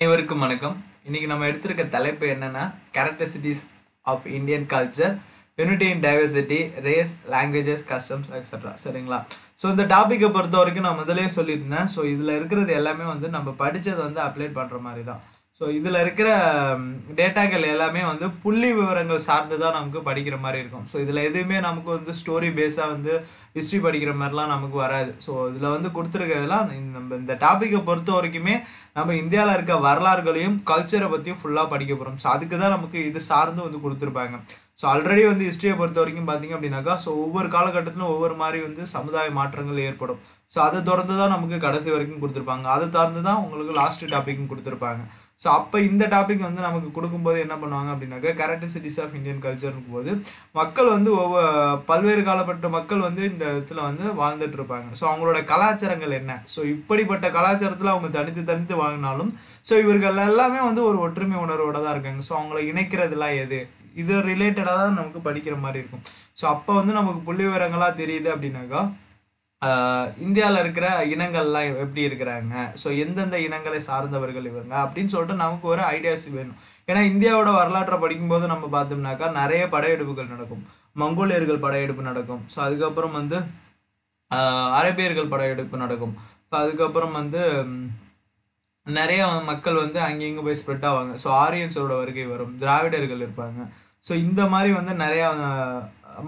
அனைவருக்கும் வணக்கம். இன்றைக்கி நம்ம எடுத்திருக்க தலைப்பு என்னென்னா characteristics of Indian culture unity in diversity race languages customs extra சரிங்களா? ஸோ இந்த டாப்பிக்கை பொறுத்த வரைக்கும் நான் முதலே சொல்லியிருந்தேன். ஸோ இதில் இருக்கிறது எல்லாமே வந்து நம்ம படித்ததை வந்து அப்ளை பண்ணுற மாதிரி தான் ஸோ இதில் இருக்கிற டேட்டாக்கள் எல்லாமே வந்து புள்ளி விவரங்கள் சார்ந்து தான் நமக்கு படிக்கிற மாதிரி இருக்கும். ஸோ இதில் எதுவுமே நமக்கு வந்து ஸ்டோரி பேஸாக வந்து ஹிஸ்ட்ரி படிக்கிற மாதிரிலாம் நமக்கு வராது. ஸோ இதில் வந்து கொடுத்துருக்கிறதுலாம் நம்ம இந்த டாப்பிக்கை பொறுத்த வரைக்குமே நம்ம இந்தியாவில் இருக்க வரலாறுகளையும் கல்ச்சரை பற்றியும் ஃபுல்லாக படிக்க போகிறோம் ஸோ அதுக்கு தான் நமக்கு இது சார்ந்து வந்து கொடுத்துருப்பாங்க. ஸோ ஆல்ரெடி வந்து ஹிஸ்ட்ரியை பொறுத்த வரைக்கும் பார்த்தீங்க அப்படின்னாக்கா ஸோ ஒவ்வொரு காலகட்டத்திலும் ஒவ்வொரு மாதிரி வந்து சமுதாய மாற்றங்கள் ஏற்படும். ஸோ அதை தொடர்ந்து தான் நமக்கு கடைசி வரைக்கும் கொடுத்துருப்பாங்க. அதை தொடர்ந்து தான் உங்களுக்கு லாஸ்ட் டாப்பிக்கும் கொடுத்துருப்பாங்க. ஸோ அப்போ இந்த டாபிக் வந்து நமக்கு கொடுக்கும்போது என்ன பண்ணுவாங்க அப்படின்னாக்கா கேரக்டரிசிட்டிஸ் ஆஃப் இந்தியன் கல்ச்சர்னும் போது மக்கள் வந்து ஒவ்வொரு பல்வேறு காலப்பட்ட மக்கள் வந்து இந்த இடத்துல வந்து வாழ்ந்துட்டு இருப்பாங்க. ஸோ அவங்களோட கலாச்சாரங்கள் என்ன? ஸோ இப்படிப்பட்ட கலாச்சாரத்தில் அவங்க தனித்து தனித்து வாங்கினாலும் ஸோ இவர்கள் எல்லாமே வந்து ஒரு ஒற்றுமை உணர்வோட தான் இருக்காங்க. ஸோ அவங்கள இணைக்கிறதுலாம் எது? இது ரிலேட்டடாக தான் நமக்கு படிக்கிற மாதிரி இருக்கும். ஸோ அப்போ வந்து நமக்கு புள்ளி விவரங்களாக தெரியுது அப்படின்னாக்கா இந்தியாவில் இருக்கிற இனங்கள்லாம் எப்படி இருக்கிறாங்க? ஸோ எந்தெந்த இனங்களை சார்ந்தவர்கள் இவங்க? அப்படின்னு சொல்லிட்டு நமக்கு ஒரு ஐடியாஸ் வேணும். ஏன்னா இந்தியாவோட வரலாற்றை படிக்கும்போது நம்ம பார்த்தோம்னாக்கா நிறைய படையெடுப்புகள் நடக்கும். மங்கோலியர்கள் படையெடுப்பு நடக்கும். ஸோ அதுக்கப்புறம் வந்து அரேபியர்கள் படையெடுப்பு நடக்கும். ஸோ அதுக்கப்புறம் வந்து நிறைய மக்கள் வந்து அங்கேயும் போய் ஸ்ப்ரெட் ஆவாங்க. ஸோ ஆரியன்ஸோட வருகை வரும். திராவிடர்கள் இருப்பாங்க. ஸோ இந்த மாதிரி வந்து நிறையா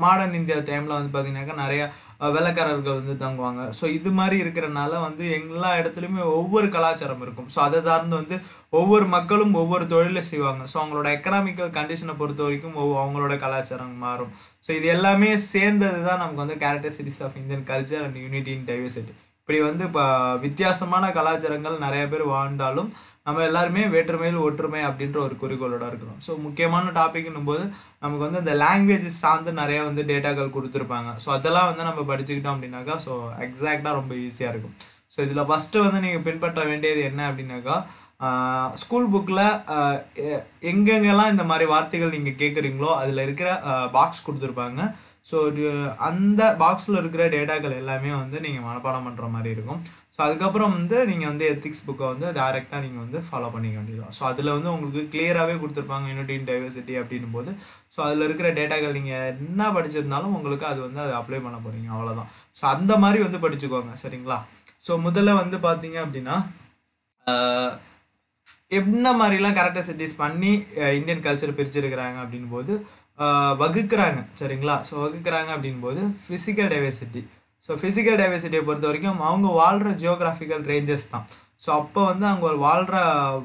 மாடர்ன் இந்தியா டைமில் வந்து பார்த்தீங்கன்னாக்கா நிறையா வெள்ளக்காரர்கள் வந்து தங்குவாங்க. ஸோ இது மாதிரி இருக்கிறனால வந்து எல்லா இடத்துலையுமே ஒவ்வொரு கலாச்சாரம் இருக்கும். ஸோ அதை சார்ந்து வந்து ஒவ்வொரு மக்களும் ஒவ்வொரு தொழிலை செய்வாங்க. ஸோ அவங்களோட எக்கனாமிக்கல் கண்டிஷனை பொறுத்த வரைக்கும் அவங்களோட கலாச்சாரம் மாறும். ஸோ இது எல்லாமே சேர்ந்தது தான் நமக்கு வந்து characteristics of Indian culture and unity in diversity இப்படி வந்து இப்போ வித்தியாசமான கலாச்சாரங்கள் நிறைய பேர் வாழ்ந்தாலும் நம்ம எல்லாருமே வேற்றுமையில் ஒற்றுமை அப்படின்ற ஒரு குறிக்கோளோட இருக்கிறோம். ஸோ முக்கியமான டாபிக்னும் போது நமக்கு வந்து இந்த லாங்குவேஜ் சார்ந்து நிறையா வந்து டேட்டாக்கள் கொடுத்துருப்பாங்க. ஸோ அதெல்லாம் வந்து நம்ம படிச்சுக்கிட்டோம் அப்படின்னாக்கா ஸோ எக்ஸாக்டாக ரொம்ப ஈஸியாக இருக்கும். ஸோ இதில் ஃபஸ்ட்டு வந்து நீங்கள் பின்பற்ற வேண்டியது என்ன அப்படின்னாக்கா ஸ்கூல் புக்கில் எங்கெங்கெல்லாம் இந்த மாதிரி வார்த்தைகள் நீங்கள் கேட்குறீங்களோ அதில் இருக்கிற பாக்ஸ் கொடுத்துருப்பாங்க. ஸோ அந்த பாக்ஸில் இருக்கிற டேட்டாக்கள் எல்லாமே வந்து நீங்கள் மனப்பாடம் பண்ணுற மாதிரி இருக்கும். ஸோ அதுக்கப்புறம் வந்து நீங்கள் வந்து எத்திக்ஸ் புக்கை வந்து டேரெக்டாக நீங்கள் வந்து ஃபாலோ பண்ணிக்க வேண்டியதும் ஸோ அதில் வந்து உங்களுக்கு கிளியராகவே கொடுத்துருப்பாங்க யூனிட்டி இன் டைவர்சிட்டி அப்படின்னும் போது ஸோ அதில் இருக்கிற டேட்டாக்கள் நீங்கள் என்ன படிச்சிருந்தாலும் உங்களுக்கு அது வந்து அதை அப்ளை பண்ண போகிறீங்க அவ்வளோதான் ஸோ அந்த மாதிரி வந்து படிச்சுக்கோங்க. சரிங்களா? ஸோ முதல்ல வந்து பார்த்தீங்க அப்படின்னா என்ன மாதிரிலாம் கேரக்டரிசிட்டிஸ் பண்ணி இந்தியன் கல்ச்சர் பிரிச்சிருக்கிறாங்க அப்படின் போது வகுக்கிறாங்க. சரிங்களா? ஸோ வகுக்கிறாங்க அப்படின்போது ஃபிசிக்கல் டைவர்சிட்டி ஸோ ஃபிசிக்கல் டைவர்சிட்டியை பொறுத்த வரைக்கும் அவங்க வாழ்கிற ஜியோகிராஃபிக்கல் ரேஞ்சஸ் தான். ஸோ அப்போ வந்து அவங்க வாழ்கிற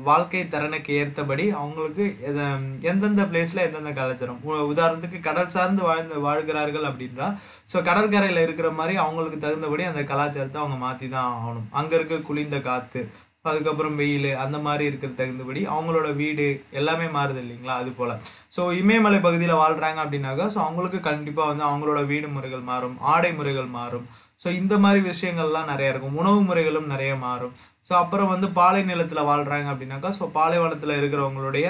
வாழ்க்கை திறனுக்கு ஏற்றபடி அவங்களுக்கு எந்தெந்த பிளேஸில் எந்தெந்த கலாச்சாரம். உதாரணத்துக்கு கடல் சார்ந்து வாழ்ந்து வாழ்கிறார்கள் அப்படின்றா. ஸோ கடற்கரையில் இருக்கிற மாதிரி அவங்களுக்கு தகுந்தபடி அந்த கலாச்சாரத்தை அவங்க மாற்றி தான் ஆகணும். அங்கே இருக்க குளிர்ந்த காற்று அதுக்கப்புறம் வெயில் அந்த மாதிரி இருக்கிற தகுந்தபடி அவங்களோட வீடு எல்லாமே மாறுது இல்லைங்களா? அது போல். ஸோ இமயமலை பகுதியில் வாழ்கிறாங்க அப்படின்னாக்கா ஸோ அவங்களுக்கு கண்டிப்பாக வந்து அவங்களோட வீடு முறைகள் மாறும் ஆடை முறைகள் மாறும். ஸோ இந்த மாதிரி விஷயங்கள்லாம் நிறையா இருக்கும். உணவு முறைகளும் நிறைய மாறும். ஸோ அப்புறம் வந்து பாலை நிலத்தில் வாழ்கிறாங்க அப்படின்னாக்கா ஸோ பாலைவனத்தில் இருக்கிறவங்களுடைய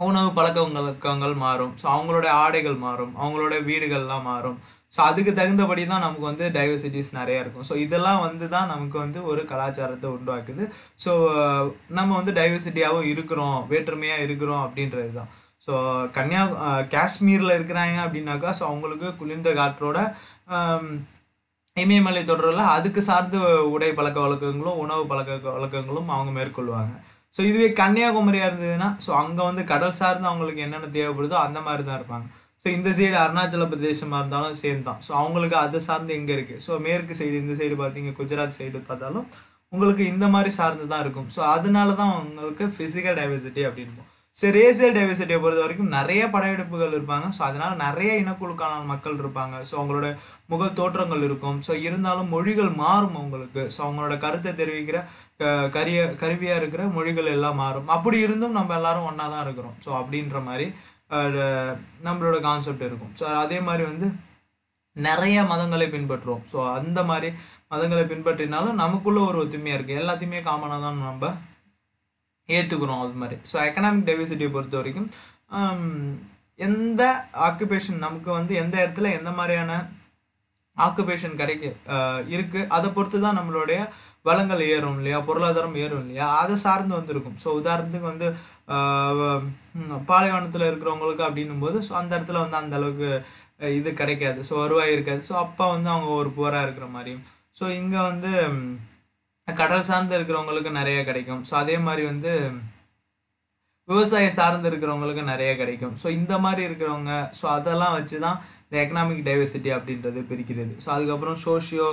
உணவு பழக்க வழக்கங்கள் மாறும். ஸோ அவங்களோட ஆடைகள் மாறும். அவங்களோட வீடுகள்லாம் மாறும். ஸோ அதுக்கு தகுந்தபடி தான் நமக்கு வந்து டைவர்சிட்டிஸ் நிறையா இருக்கும். ஸோ இதெல்லாம் வந்து தான் நமக்கு வந்து ஒரு கலாச்சாரத்தை உருவாக்குது. ஸோ நம்ம வந்து டைவர்சிட்டியாகவும் இருக்கிறோம் வேற்றுமையாக இருக்கிறோம் அப்படின்றது தான். ஸோ கன்னியா காஷ்மீரில் இருக்கிறாங்க அப்படின்னாக்கா ஸோ அவங்களுக்கு குளிர்ந்த காற்றோட இமயமலை தொடரில் அதுக்கு சார்ந்த உடை பழக்க வழக்கங்களும் உணவு பழக்க வழக்கங்களும் அவங்க மேற்கொள்வாங்க. ஸோ இதுவே கன்னியாகுமரியாக இருந்ததுன்னா ஸோ அங்கே வந்து கடல் சார்ந்து அவங்களுக்கு என்னென்ன தேவைப்படுதோ அந்த மாதிரி தான் இருப்பாங்க. ஸோ இந்த சைடு அருணாச்சல பிரதேசமாக இருந்தாலும் சேம் தான் ஸோ அவங்களுக்கு அது சார்ந்து எங்கே இருக்குது ஸோ மேற்கு சைடு இந்த சைடு பார்த்தீங்க குஜராத் சைடு பார்த்தாலும் உங்களுக்கு இந்த மாதிரி சார்ந்து தான் இருக்கும். ஸோ அதனால தான் உங்களுக்கு ஃபிசிக்கல் டைவர்சிட்டி அப்படின்னு ஸோ ரேசியல் டைவர்சிட்டியை பொறுத்த வரைக்கும் நிறைய படையெடுப்புகள் இருப்பாங்க. ஸோ அதனால் நிறைய இனக்குழுக்கான மக்கள் இருப்பாங்க. ஸோ அவங்களோட முக தோற்றங்கள் இருக்கும். ஸோ இருந்தாலும் மொழிகள் மாறும் அவங்களுக்கு. ஸோ அவங்களோட கருத்தை தெரிவிக்கிற கரிய கருவியாக இருக்கிற மொழிகள் எல்லாம் மாறும். அப்படி இருந்தும் நம்ம எல்லாரும் ஒன்றா தான் இருக்கிறோம். ஸோ அப்படின்ற மாதிரி நம்மளோட கான்செப்ட் இருக்கும். ஸோ அதே மாதிரி வந்து நிறைய மதங்களை பின்பற்றுவோம். ஸோ அந்த மாதிரி மதங்களை பின்பற்றினாலும் நமக்குள்ளே ஒரு ஒத்துமையாக இருக்குது எல்லாத்தையுமே காமனாக தான் நம்ம ஏற்றுக்கிறோம் அது மாதிரி. ஸோ எக்கனாமிக் டைவர்சிட்டியை பொறுத்த வரைக்கும் um, எந்த ஆக்குபேஷன் நமக்கு வந்து எந்த இடத்துல எந்த மாதிரியான ஆக்குபேஷன் கிடைக்கு uh, இருக்குது அதை பொறுத்து தான் நம்மளுடைய வளங்கள் ஏறும் இல்லையா? பொருளாதாரம் ஏறும் இல்லையா? அதை சார்ந்து வந்திருக்கும். ஸோ உதாரணத்துக்கு வந்து uh, um, பாலைவனத்தில் இருக்கிறவங்களுக்கு அப்படின்னும் போது ஸோ அந்த இடத்துல வந்து அந்த அளவுக்கு uh, இது கிடைக்காது. ஸோ வருவாய் இருக்காது. ஸோ அப்போ வந்து அவங்க ஒரு புவராக இருக்கிற மாதிரியும் ஸோ இங்கே வந்து um, கடல் சார்ந்து இருக்கிறவங்களுக்கு நிறைய கிடைக்கும். ஸோ அதே மாதிரி வந்து விவசாயம் சார்ந்து இருக்கிறவங்களுக்கு நிறைய கிடைக்கும். ஸோ இந்த மாதிரி இருக்கிறவங்க ஸோ அதெல்லாம் வச்சு தான் இந்த எக்கனாமிக் டைவர்சிட்டி அப்படின்றது பிரிக்கிறது. ஸோ அதுக்கப்புறம் சோஷியோ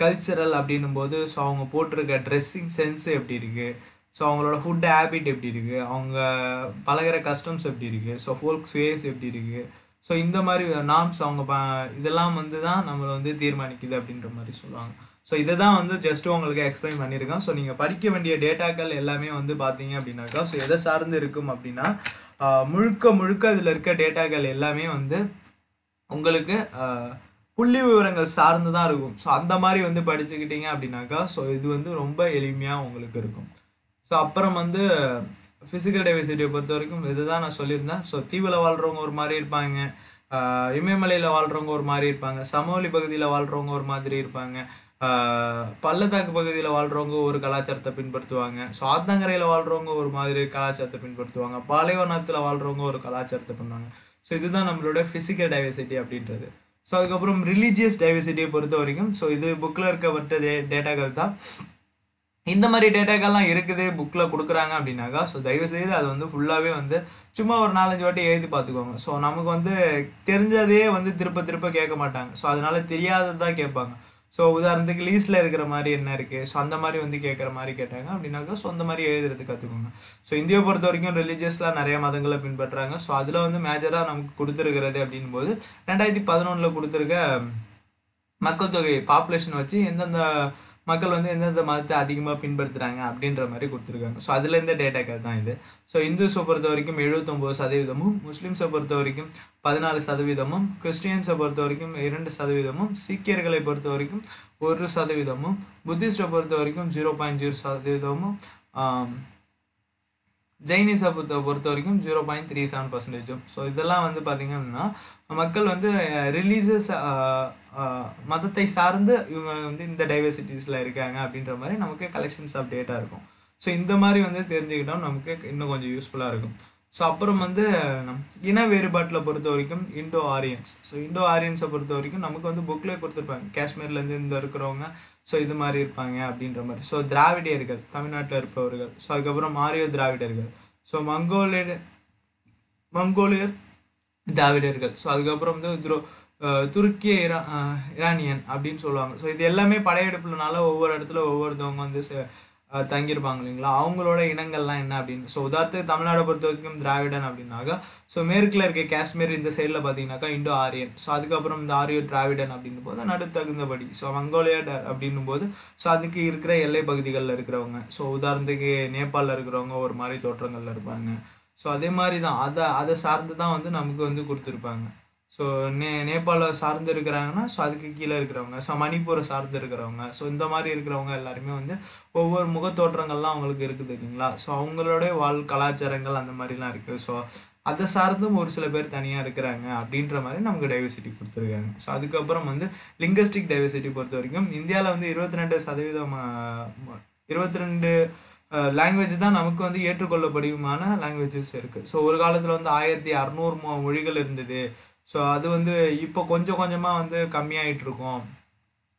கல்ச்சரல் uh, அப்படின்னும் போது ஸோ அவங்க போட்டிருக்க ட்ரெஸ்ஸிங் சென்ஸ் எப்படி இருக்குது ஸோ அவங்களோட ஃபுட் ஹேபிட் எப்படி இருக்குது அவங்க பழகுற கஸ்டம்ஸ் எப்படி இருக்குது ஸோ ஃபோல்க் வேஸ் எப்படி இருக்குது ஸோ இந்த மாதிரி நார்ம்ஸ் அவங்க ப இதெல்லாம் வந்து தான் நம்மளை வந்து தீர்மானிக்குது அப்படின்ற மாதிரி சொல்லுவாங்க. ஸோ இதை தான் வந்து ஜஸ்ட் உங்களுக்கு எக்ஸ்பிளைன் பண்ணியிருக்கேன் ஸோ நீங்கள் படிக்க வேண்டிய டேட்டாக்கள் எல்லாமே வந்து பார்த்தீங்க அப்படின்னாக்கா ஸோ எதை சார்ந்து இருக்கும் அப்படின்னா முழுக்க முழுக்க அதில் இருக்க டேட்டாக்கள் எல்லாமே வந்து உங்களுக்கு புள்ளி விவரங்கள் சார்ந்து தான் இருக்கும். ஸோ அந்த மாதிரி வந்து படிச்சுக்கிட்டீங்க அப்படின்னாக்கா ஸோ இது வந்து ரொம்ப எளிமையாக உங்களுக்கு இருக்கும். ஸோ அப்புறம் வந்து ஃபிசிக்கல் டைவர்சிட்டியை பொறுத்த வரைக்கும் இதுதான் நான் சொல்லியிருந்தேன். ஸோ தீவில் வாழ்கிறவங்க ஒரு மாதிரி இருப்பாங்க. இமயமலையில் வாழ்கிறவங்க ஒரு மாதிரி இருப்பாங்க. சமவெளி பகுதியில் வாழ்கிறவங்க ஒரு மாதிரி இருப்பாங்க. பள்ளத்தாக்கு பகுதியில் வாழ்கிறவங்க ஒரு கலாச்சாரத்தை பின்பற்றுவாங்க. ஸோ ஆத்தங்கரையில் வாழ்கிறவங்க ஒரு மாதிரி கலாச்சாரத்தை பின்பற்றுவாங்க. பாலைவனத்தில் வாழ்கிறவங்க ஒரு கலாச்சாரத்தை பண்ணுவாங்க. ஸோ இதுதான் நம்மளோட ஃபிசிக்கல் டைவர்சிட்டி அப்படின்றது. ஸோ அதுக்கப்புறம் ரிலீஜியஸ் டைவர்சிட்டியை பொறுத்த வரைக்கும் ஸோ இது புக்கில் இருக்கப்பட்ட டே டேட்டாக்கள் தான். இந்த மாதிரி டேட்டாக்கள்லாம் இருக்குது புக்கில் கொடுக்குறாங்க அப்படின்னாக்கா ஸோ தயவுசெய்து அது வந்து ஃபுல்லாகவே வந்து சும்மா ஒரு நாலஞ்சு வாட்டி எழுதி பார்த்துக்கோங்க. ஸோ நமக்கு வந்து தெரிஞ்சதே வந்து திருப்ப திருப்ப கேட்க மாட்டாங்க. ஸோ அதனால தெரியாததான் கேட்பாங்க. ஸோ உதாரணத்துக்கு லீஸ்டில் இருக்கிற மாதிரி என்ன இருக்குது ஸோ அந்த மாதிரி வந்து கேட்குற மாதிரி கேட்டாங்க. அப்படின்னாக்கா ஸோ அந்த மாதிரி எழுதுறது கற்றுக்கோங்க ஸோ இந்தியாவை பொறுத்த வரைக்கும் ரிலீஜியஸ்லாம் நிறைய மதங்களை பின்பற்றுறாங்க ஸோ அதில் வந்து மேஜராக நமக்கு கொடுத்துருக்கிறது அப்படின் போது ரெண்டாயிரத்தி பதினொன்றில் கொடுத்துருக்க மக்கள் தொகை பாப்புலேஷன் வச்சு எந்தெந்த மக்கள் வந்து எந்தெந்த மதத்தை அதிகமாக பின்பற்றுறாங்க அப்படின்ற மாதிரி கொடுத்துருக்காங்க. ஸோ அதுலேருந்து டேட்டாக்கள் தான் இது. ஸோ இந்துஸை பொறுத்த வரைக்கும் எழுபத்தொம்போது சதவீதமும் முஸ்லீம்ஸை பொறுத்த வரைக்கும் பதினாலு சதவீதமும் கிறிஸ்டியன்ஸை பொறுத்த வரைக்கும் இரண்டு சதவீதமும் சீக்கியர்களை பொறுத்த வரைக்கும் ஒரு சதவீதமும் புத்திஸ்டை பொறுத்த வரைக்கும் ஜீரோ பாயிண்ட் ஜீரோ சதவீதமும் ஆம், பொறுத்த பொறுத்த வரைக்கும் ஜீரோ பாயிண்ட் த்ரீ செவன் பர்சன்டேஜும் ஸோ இதெல்லாம் வந்து பார்த்திங்கன்னா அப்படின்னா மக்கள் வந்து ரிலீஜியஸ் மதத்தை சார்ந்து இவங்க வந்து இந்த டைவர்சிட்டிஸில் இருக்காங்க அப்படின்ற மாதிரி நமக்கு கலெக்ஷன்ஸ் அப்டேட்டாக இருக்கும். ஸோ இந்த மாதிரி வந்து தெரிஞ்சுக்கிட்டோம் நமக்கு இன்னும் கொஞ்சம் யூஸ்ஃபுல்லாக இருக்கும். ஸோ அப்புறம் வந்து நம் இன வேறுபாட்டில் பொறுத்த வரைக்கும் இண்டோ ஆரியன்ஸ் ஸோ இண்டோ ஆரியன்ஸை பொறுத்த வரைக்கும் நமக்கு வந்து புக்கில் கொடுத்துருப்பாங்க. காஷ்மீர்லேருந்து இந்த இருக்கிறவங்க ஸோ இது மாதிரி இருப்பாங்க அப்படின்ற மாதிரி. ஸோ திராவிடியர்கள் தமிழ்நாட்டில் இருப்பவர்கள். ஸோ அதுக்கப்புறம் மாரியோ திராவிடர்கள். ஸோ மங்கோலியர் மங்கோலியர் திராவிடர்கள். ஸோ அதுக்கப்புறம் வந்து துரோ துருக்கிய இரா இரானியன் அப்படின்னு சொல்லுவாங்க. ஸோ இது எல்லாமே படையெடுப்புலனால ஒவ்வொரு இடத்துல ஒவ்வொருத்தவங்க வந்து தங்கியிருப்பாங்க இல்லைங்களா? அவங்களோட இனங்கள்லாம் என்ன அப்படின்னு ஸோ உதாரணத்துக்கு தமிழ்நாடை பொறுத்த வரைக்கும் திராவிடன் அப்படின்னாக்கா ஸோ மேற்கில் இருக்க காஷ்மீர் இந்த சைடில் பார்த்தீங்கன்னாக்கா இண்டோ ஆரியன். ஸோ அதுக்கப்புறம் இந்த ஆரியோ திராவிடன் அப்படின்னு போது நடுத்தகுந்தபடி ஸோ மங்கோலியா அப்படின்னும் போது ஸோ அதுக்கு இருக்கிற எல்லை பகுதிகளில் இருக்கிறவங்க. ஸோ உதாரணத்துக்கு நேபாளில் இருக்கிறவங்க ஒரு மாதிரி தோற்றங்களில் இருப்பாங்க. ஸோ அதே மாதிரி தான் அதை அதை சார்ந்து தான் வந்து நமக்கு வந்து கொடுத்துருப்பாங்க. ஸோ நே நேபாள சார்ந்து இருக்கிறாங்கன்னா ஸோ அதுக்கு கீழே இருக்கிறவங்க ஸோ மணிப்பூரை சார்ந்து இருக்கிறவங்க ஸோ இந்த மாதிரி இருக்கிறவங்க எல்லாருமே வந்து ஒவ்வொரு முகத்தோற்றங்கள்லாம் அவங்களுக்கு இருக்குது இல்லைங்களா? ஸோ அவங்களோட வாழ் கலாச்சாரங்கள் அந்த மாதிரிலாம் இருக்குது ஸோ அதை சார்ந்தும் ஒரு சில பேர் தனியாக இருக்கிறாங்க அப்படின்ற மாதிரி நமக்கு டைவர்சிட்டி கொடுத்துருக்காங்க. ஸோ அதுக்கப்புறம் வந்து லிங்கஸ்டிக் டைவர்சிட்டி பொறுத்த வரைக்கும் இந்தியாவில் வந்து இருபத்தி ரெண்டு சதவீதம் இருபத்தி ரெண்டு லாங்குவேஜ் தான் நமக்கு வந்து ஏற்றுக்கொள்ளப்படியுமான லாங்குவேஜஸ் இருக்குது ஸோ ஒரு காலத்தில் வந்து ஆயிரத்தி அறநூறு மொழிகள் இருந்தது. ஸோ அது வந்து இப்போ கொஞ்சம் கொஞ்சமாக வந்து கம்மியாகிட்டு இருக்கும்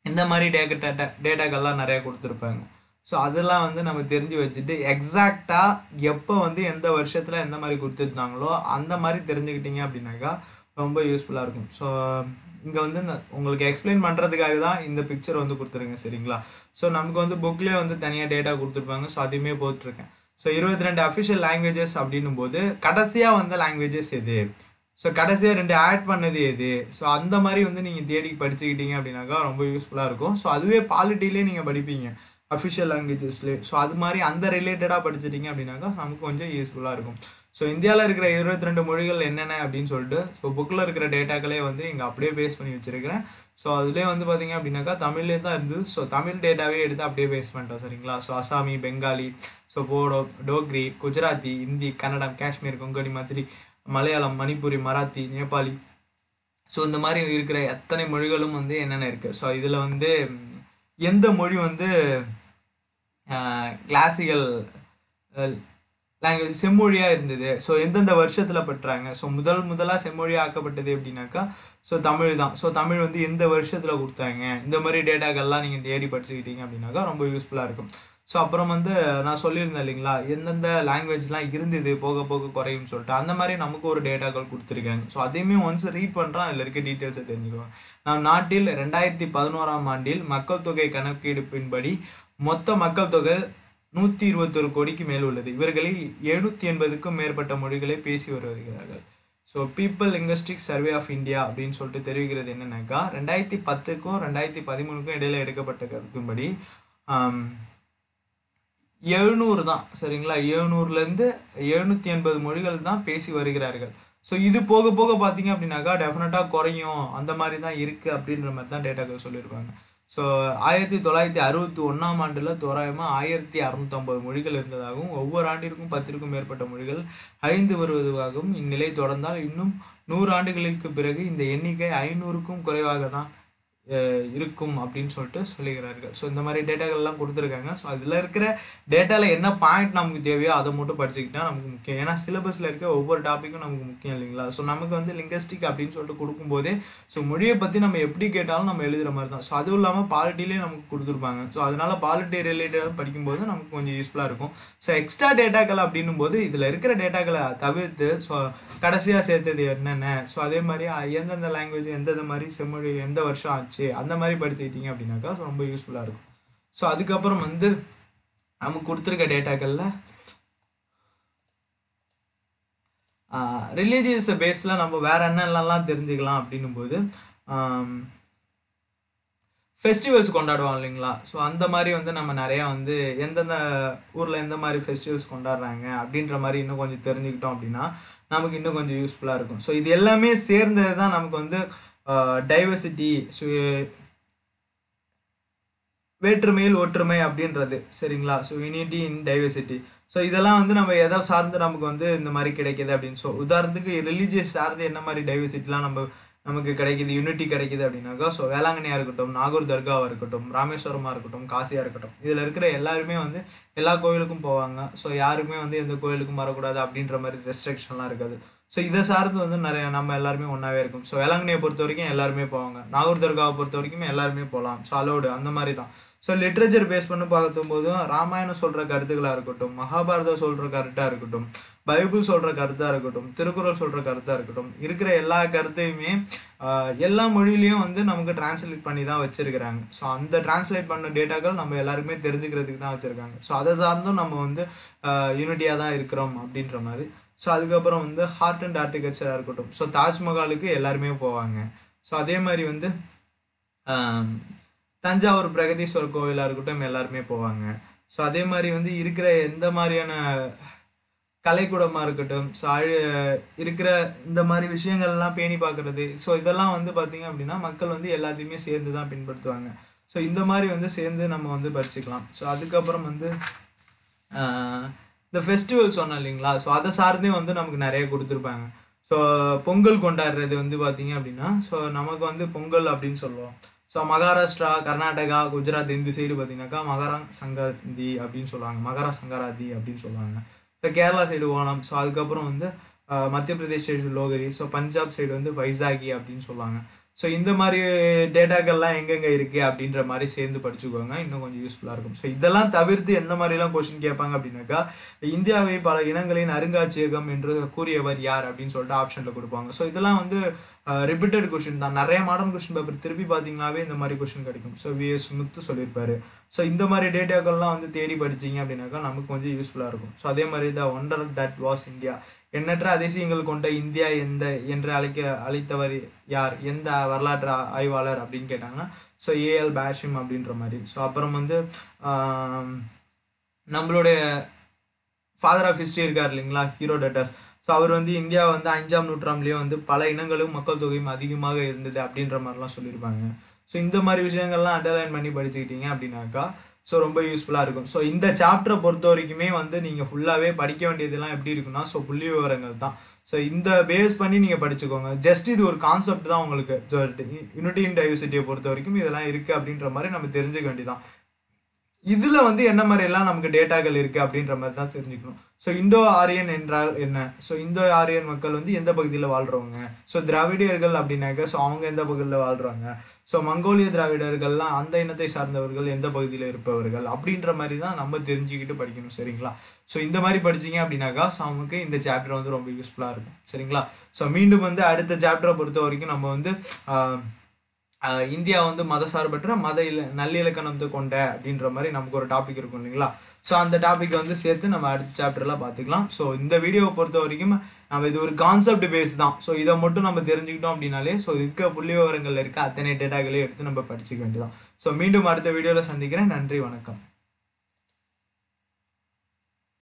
இந்த மாதிரி டேட்டா டேட்டா டேட்டாக்கள்லாம் நிறையா கொடுத்துருப்பாங்க. ஸோ அதெல்லாம் வந்து நம்ம தெரிஞ்சு வச்சுட்டு எக்ஸாக்டாக எப்போ வந்து எந்த வருஷத்தில் எந்த மாதிரி கொடுத்துருந்தாங்களோ அந்த மாதிரி தெரிஞ்சுக்கிட்டீங்க அப்படின்னாக்கா ரொம்ப யூஸ்ஃபுல்லாக இருக்கும். ஸோ இங்கே வந்து இந்த உங்களுக்கு எக்ஸ்பிளைன் பண்ணுறதுக்காக தான் இந்த பிக்சர் வந்து கொடுத்துருங்க சரிங்களா? ஸோ நமக்கு வந்து புக்லேயே வந்து தனியாக டேட்டா கொடுத்துருப்பாங்க. ஸோ அதையுமே போட்டிருக்கேன். ஸோ இருபத்தி ரெண்டு அஃபிஷியல் லாங்குவேஜஸ் அப்படின்னும் போது கடைசியாக வந்த லாங்குவேஜஸ் எது? ஸோ கடைசியாக ரெண்டு ஆட் பண்ணது எது? ஸோ அந்த மாதிரி வந்து நீங்கள் தேடி படிச்சுக்கிட்டீங்க அப்படின்னாக்கா ரொம்ப யூஸ்ஃபுல்லாக இருக்கும். ஸோ அதுவே பாலிட்டிலே நீங்கள் படிப்பீங்க. அஃபிஷியல் லாங்குவேஜஸ்லேயே ஸோ அது மாதிரி அந்த ரிலேட்டடாக படிச்சிட்டிங்க அப்படின்னாக்கா நமக்கு கொஞ்சம் யூஸ்ஃபுல்லாக இருக்கும். ஸோ இந்தியாவில் இருக்கிற இருபத்தி ரெண்டு மொழிகள் என்னென்ன அப்படின்னு சொல்லிட்டு ஸோ புக்கில் இருக்கிற டேட்டாக்களே வந்து இங்கே அப்படியே பேஸ் பண்ணி வச்சுருக்கிறேன். ஸோ அதுலேயே வந்து பார்த்தீங்க அப்படின்னாக்கா தமிழ்லே தான் இருந்தது. ஸோ தமிழ் டேட்டாவே எடுத்து அப்படியே பேஸ் பண்ணிட்டோம் சரிங்களா? ஸோ அசாமி பெங்காலி ஸோ போடோ டோக்ரி குஜராத்தி ஹிந்தி கன்னடம் காஷ்மீர் கொங்கணி மாதிரி மலையாளம் மணிப்பூரி மராத்தி நேபாளி. ஸோ இந்த மாதிரி இருக்கிற எத்தனை மொழிகளும் வந்து என்னென்ன இருக்குது ஸோ இதில் வந்து எந்த மொழி வந்து கிளாசிக்கல் லாங்குவேஜ் செம்மொழியாக இருந்தது? ஸோ எந்தெந்த வருஷத்தில் பெற்றாங்க? ஸோ முதல் முதலாக செம்மொழியாக ஆக்கப்பட்டது அப்படின்னாக்கா ஸோ தமிழ் தான். ஸோ தமிழ் வந்து எந்த வருஷத்தில் கொடுத்தாங்க? இந்த மாதிரி டேட்டாக்கள்லாம் நீங்கள் தேடி படிச்சுக்கிட்டீங்க அப்படின்னாக்கா ரொம்ப யூஸ்ஃபுல்லாக இருக்கும். ஸோ அப்புறம் வந்து நான் சொல்லியிருந்தேன் இல்லைங்களா? எந்தெந்த லாங்குவேஜ்லாம் இருந்தது போக போக குறையும்னு சொல்லிட்டு அந்த மாதிரி நமக்கு ஒரு டேட்டாக்கள் கொடுத்துருக்காங்க. ஸோ அதையுமே ஒன்ஸ் ரீட் பண்ணுறோம் அதில் இருக்க டீட்டெயில்ஸை தெரிஞ்சுக்குவோம் நம் நாட்டில் ரெண்டாயிரத்தி பதினோராம் ஆண்டில் மக்கள் தொகை கணக்கெடுப்பின்படி மொத்த மக்கள் தொகை நூற்றி இருபத்தொரு கோடிக்கு மேல் உள்ளது. இவர்களில் எழுநூற்றி எண்பதுக்கும் மேற்பட்ட மொழிகளை பேசி வருகிறார்கள். So people linguistic survey of India அப்படின்னு சொல்லிட்டு தெரிவிக்கிறது என்னென்னாக்கா ரெண்டாயிரத்தி பத்துக்கும் ரெண்டாயிரத்தி பதிமூணுக்கும் இடையில எடுக்கப்பட்ட கருத்தின்படி எழுநூறு தான் சரிங்களா? எழுநூறுலேருந்து எழுநூற்றி எண்பது மொழிகள் தான் பேசி வருகிறார்கள். ஸோ இது போக போக பார்த்தீங்க அப்படின்னாக்கா டெஃபினட்டாக குறையும். அந்த மாதிரி தான் இருக்குது அப்படின்ற மாதிரி தான் டேட்டாக்கள் சொல்லியிருப்பாங்க. ஸோ ஆயிரத்தி தொள்ளாயிரத்தி அறுபத்தி ஒன்றாம் ஆண்டில் தோராயமாக ஆயிரத்தி அறுநூத்தம்பது மொழிகள் இருந்ததாகவும் ஒவ்வொரு ஆண்டிற்கும் பத்திற்கும் மேற்பட்ட மொழிகள் அழிந்து வருவதாகவும் இந்நிலை தொடர்ந்தால் இன்னும் நூறு ஆண்டுகளுக்கு பிறகு இந்த எண்ணிக்கை ஐநூறுக்கும் குறைவாக தான் இருக்கும் அப்படின்னு சொல்லிட்டு சொல்லிக்கிறார்கள். ஸோ இந்த மாதிரி டேட்டாக்கள்லாம் கொடுத்துருக்காங்க. ஸோ அதில் இருக்கிற டேட்டாவில் என்ன பாயிண்ட் நமக்கு தேவையோ அதை மட்டும் படிச்சுக்கிட்டா நமக்கு முக்கியம். ஏன்னா சிலபஸில் இருக்க ஒவ்வொரு டாப்பிக்கும் நமக்கு முக்கியம் இல்லைங்களா? ஸோ நமக்கு வந்து லிங்கஸ்டிக் அப்படின்னு சொல்லிட்டு கொடுக்கும்போதே ஸோ மொழியை பற்றி நம்ம எப்படி கேட்டாலும் நம்ம எழுதுகிற மாதிரி தான். ஸோ அதுவும் இல்லாமல் பாலிட்டிலேயே நமக்கு கொடுத்துருப்பாங்க. ஸோ அதனால் பாலிட்டி ரிலேட்டடாக படிக்கும்போது நமக்கு கொஞ்சம் யூஸ்ஃபுல்லாக இருக்கும். ஸோ எக்ஸ்ட்ரா டேட்டாக்கள் அப்படின்னும் போது இதில் இருக்கிற டேட்டாக்களை தவிர்த்து ஸோ கடைசியாக சேர்த்தது என்னென்ன? ஸோ அதே மாதிரி எந்தெந்த லாங்குவேஜ் எந்தெந்த மாதிரி செம்மொழி எந்த வருஷம் ஆச்சு? அந்த மாதிரி படிச்சுக்கிட்டீங்க அப்படின்னாக்கா ரொம்ப யூஸ்ஃபுல்லாக இருக்கும். ஸோ அதுக்கப்புறம் வந்து நமக்கு கொடுத்துருக்க டேட்டாக்களில் ரிலீஜியஸ் பேஸில் நம்ம வேற என்னென்னலாம் தெரிஞ்சுக்கலாம் அப்படின்னும் போது ஃபெஸ்டிவல்ஸ் கொண்டாடுவோம் இல்லைங்களா? ஸோ அந்த மாதிரி வந்து நம்ம நிறையா வந்து எந்தெந்த ஊரில் எந்த மாதிரி ஃபெஸ்டிவல்ஸ் கொண்டாடுறாங்க அப்படின்ற மாதிரி இன்னும் கொஞ்சம் தெரிஞ்சுக்கிட்டோம் அப்படின்னா நமக்கு இன்னும் கொஞ்சம் யூஸ்ஃபுல்லாக இருக்கும். ஸோ இது எல்லாமே சேர்ந்தது தான் நமக்கு வந்து டைவர்சிட்டி சு வேற்றுமையில் ஒற்றுமை அப்படின்றது சரிங்களா? So unity in diversity so இதெல்லாம் வந்து நம்ம எதை சார்ந்து நமக்கு வந்து இந்த மாதிரி கிடைக்கிது அப்படின்னு ஸோ உதாரணத்துக்கு ரிலீஜியஸ் சார்ந்து என்ன மாதிரி டைவர்சிட்டிலாம் நம்ம நமக்கு கிடைக்கிது யூனிட்டி கிடைக்கிது அப்படின்னாக்கா ஸோ வேளாங்கண்ணியாக இருக்கட்டும் நாகூர் தர்காவாக இருக்கட்டும் ராமேஸ்வரமாக இருக்கட்டும் காசியாக இருக்கட்டும் இதில் இருக்கிற எல்லாருமே வந்து எல்லா கோயிலுக்கும் போவாங்க. ஸோ யாருமே வந்து எந்த கோயிலுக்கும் வரக்கூடாது அப்படின்ற மாதிரி ரெஸ்ட்ரிக்ஷன்லாம் இருக்காது. ஸோ இதை சார்ந்து வந்து நிறைய நம்ம எல்லாருமே ஒன்றாவே இருக்கும். ஸோ வேளாங்கண்ணியை பொறுத்த வரைக்கும் எல்லாருமே போவாங்க. நாகூர் தர்காவை பொறுத்த வரைக்கும் எல்லாருமே போகலாம். ஸோ அலோடு அந்த மாதிரி தான். ஸோ லிட்ரேச்சர் பேஸ் பண்ணி பார்க்கும் போதும் ராமாயணம் சொல்கிற கருத்துக்களாக இருக்கட்டும் மகாபாரதம் சொல்கிற கருத்தாக இருக்கட்டும் பைபிள் சொல்கிற கருத்தாக இருக்கட்டும் திருக்குறள் சொல்கிற கருத்தாக இருக்கட்டும் இருக்கிற எல்லா கருத்தையுமே எல்லா மொழியிலையும் வந்து நமக்கு டிரான்ஸ்லேட் பண்ணி தான் வச்சுருக்கிறாங்க. ஸோ அந்த டிரான்ஸ்லேட் பண்ண டேட்டாக்கள் நம்ம எல்லாருக்குமே தெரிஞ்சுக்கிறதுக்கு தான் வச்சுருக்காங்க. ஸோ அதை சார்ந்தும் நம்ம வந்து யூனிட்டியாக தான் இருக்கிறோம் அப்படின்ற மாதிரி. ஸோ அதுக்கப்புறம் வந்து ஹார்ட் அண்ட் ஆர்டிகல்ச்சராக இருக்கட்டும். ஸோ தாஜ்மஹாலுக்கு எல்லாருமே போவாங்க. ஸோ அதே மாதிரி வந்து தஞ்சாவூர் பிரகதீஸ்வரர் கோவிலாக இருக்கட்டும் எல்லாருமே போவாங்க. ஸோ அதே மாதிரி வந்து இருக்கிற எந்த மாதிரியான கலைக்கூடமாக இருக்கட்டும் ஸோ அழு இருக்கிற இந்த மாதிரி விஷயங்கள்லாம் பேணி பார்க்குறது ஸோ இதெல்லாம் வந்து பார்த்திங்க அப்படின்னா மக்கள் வந்து எல்லாத்தையுமே சேர்ந்து தான் பின்பற்றுவாங்க. ஸோ இந்த மாதிரி வந்து சேர்ந்து நம்ம வந்து படிச்சுக்கலாம். ஸோ அதுக்கப்புறம் வந்து இந்த ஃபெஸ்டிவல் சொன்னோம் இல்லைங்களா ஸோ அதை சார்ந்தே வந்து நமக்கு நிறைய கொடுத்துருப்பாங்க. ஸோ பொங்கல் கொண்டாடுறது வந்து பார்த்திங்க அப்படின்னா ஸோ நமக்கு வந்து பொங்கல் அப்படின்னு சொல்லுவோம். ஸோ மகாராஷ்டிரா கர்நாடகா குஜராத் இந்த சைடு பார்த்தீங்கன்னாக்கா மகாரா சங்கராந்தி அப்படின்னு சொல்லுவாங்க. மகாரா சங்கராந்தி அப்படின்னு சொல்லுவாங்க. So Kerala side Onam. So அதுக்கப்புறம் வந்து மத்திய பிரதேஷ் சைடு லோகரி. ஸோ பஞ்சாப் சைடு வந்து வைசாகி அப்படின்னு சொல்லுவாங்க. ஸோ இந்த மாதிரி டேட்டாக்கள்லாம் எங்கெங்கே இருக்குது அப்படின்ற மாதிரி சேர்ந்து படிச்சுக்கோங்க. இன்னும் கொஞ்சம் யூஸ்ஃபுல்லாக இருக்கும். ஸோ இதெல்லாம் தவிர்த்து எந்த மாதிரிலாம் கொஸ்டின் கேட்பாங்க அப்படின்னாக்கா இந்தியாவை பல இனங்களின் அருங்காட்சியகம் என்று கூறியவர் யார் அப்படின்னு சொல்லிட்டு ஆப்ஷனில் கொடுப்பாங்க. ஸோ இதெல்லாம் வந்து Uh, ரிப்பீட்டட் கொஷின் தான். நிறைய மாடர்ன் கொஷின் பேப்பர் திருப்பி பார்த்தீங்கன்னாவே இந்த மாதிரி கொஷின் கிடைக்கும். ஸோ விஎஸ் முத்து சொல்லியிருப்பாரு. ஸோ இந்த மாதிரி டேட்டாக்கள்லாம் வந்து தேடி படிச்சிங்க அப்படின்னாக்கா நமக்கு கொஞ்சம் யூஸ்ஃபுல்லாக இருக்கும். ஸோ அதே மாதிரி the wonder that was India எண்ணற்ற அதிசயங்கள் கொண்ட இந்தியா எந்த என்று அழைக்க அழைத்தவர் யார்? எந்த வரலாற்று ஆய்வாளர் அப்படின்னு கேட்டாங்கன்னா ஸோ ஏஎல் பேஷிம் அப்படின்ற மாதிரி. ஸோ அப்புறம் வந்து நம்மளுடைய ஃபாதர் ஆஃப் ஹிஸ்ட்ரி இருக்கார் இல்லைங்களா? ஹீரோ டேட்டாஸ் ஸோ அவர் வந்து இந்தியா வந்து அஞ்சாம் நூற்றாண்டுலேயே வந்து பல இனங்களும் மக்கள் தொகையும் அதிகமாக இருந்தது அப்படின்ற மாதிரிலாம் சொல்லியிருப்பாங்க. ஸோ இந்த மாதிரி விஷயங்கள்லாம் அண்டர்லைன் பண்ணி படிச்சுக்கிட்டீங்க அப்படின்னாக்கா ஸோ ரொம்ப யூஸ்ஃபுல்லாக இருக்கும். ஸோ இந்த சாப்டரை பொறுத்த வரைக்குமே வந்து நீங்கள் ஃபுல்லாகவே படிக்க வேண்டியதெல்லாம் எப்படி இருக்குன்னா ஸோ புள்ளி விவரங்கள் தான். ஸோ இந்த பேஸ் பண்ணி நீங்கள் படிச்சுக்கோங்க. ஜஸ்ட் இது ஒரு கான்செப்ட் தான் உங்களுக்கு. ஸோ யூனிட்டி இன் டைவர்சிட்டியை பொறுத்த வரைக்கும் இதெல்லாம் இருக்குது அப்படின்ற மாதிரி நம்ம தெரிஞ்சுக்க வேண்டியதான் இதில் வந்து என்ன மாதிரியெல்லாம் நமக்கு டேட்டாக்கள் இருக்குது அப்படின்ற மாதிரி தான் தெரிஞ்சுக்கணும். ஸோ இந்தோ ஆரியன் என்றால் என்ன? ஸோ இந்தோ ஆரியன் மக்கள் வந்து எந்த பகுதியில் வாழ்கிறவங்க ஸோ திராவிடியர்கள் அப்படின்னாக்க ஸோ அவங்க எந்த பகுதியில் வாழ்கிறாங்க ஸோ மங்கோலிய திராவிடர்கள்லாம் அந்த இனத்தை சார்ந்தவர்கள் எந்த பகுதியில் இருப்பவர்கள்? அப்படின்ற மாதிரி தான் நம்ம தெரிஞ்சுக்கிட்டு படிக்கணும் சரிங்களா? ஸோ இந்த மாதிரி படித்தீங்க அப்படின்னாக்கா ஸோ நமக்கு இந்த சாப்டர் வந்து ரொம்ப யூஸ்ஃபுல்லாக இருக்கும் சரிங்களா? ஸோ மீண்டும் வந்து அடுத்த சாப்டரை பொறுத்த வரைக்கும் நம்ம வந்து இந்தியா வந்து மதசார்பற்ற மத இல நல்லிலக்கணத்தை கொண்ட அப்படின்ற மாதிரி நமக்கு ஒரு டாபிக் இருக்கும் இல்லைங்களா? ஸோ அந்த டாப்பிக்கை வந்து சேர்த்து நம்ம அடுத்த சாப்டரில் பார்த்துக்கலாம். ஸோ இந்த வீடியோவை பொறுத்த வரைக்கும் நம்ம இது ஒரு கான்செப்ட் பேஸ் தான். ஸோ இதை மட்டும் நம்ம தெரிஞ்சுக்கிட்டோம் அப்படின்னாலே ஸோ இருக்க புள்ளி விவரங்கள் இருக்க அத்தனை டேட்டாக்களையும் எடுத்து நம்ம படிச்சுக்க வேண்டியதான் ஸோ மீண்டும் அடுத்த வீடியோவில் சந்திக்கிறேன். நன்றி வணக்கம்.